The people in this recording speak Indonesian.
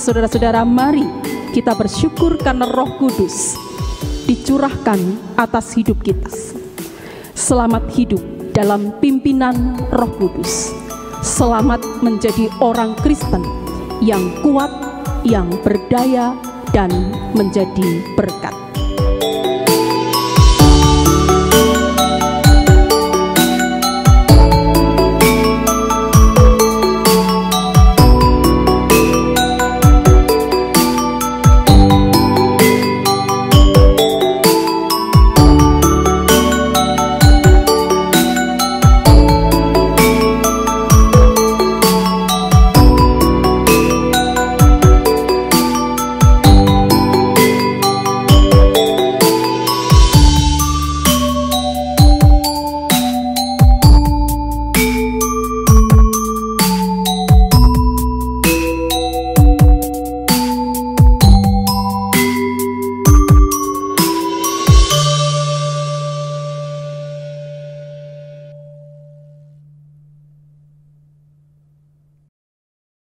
saudara-saudara, mari kita bersyukur karena Roh Kudus dicurahkan atas hidup kita. Selamat hidup dalam pimpinan Roh Kudus. Selamat menjadi orang Kristen yang kuat, yang berdaya, dan menjadi berkat.